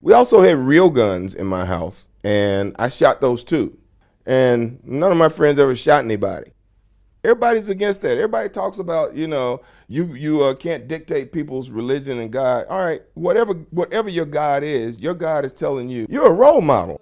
We also had real guns in my house, and I shot those too. And none of my friends ever shot anybody. Everybody's against that. Everybody talks about, you know, you you uh, can't dictate people's religion and God. All right, whatever whatever your God is, your God is telling you you're a role model.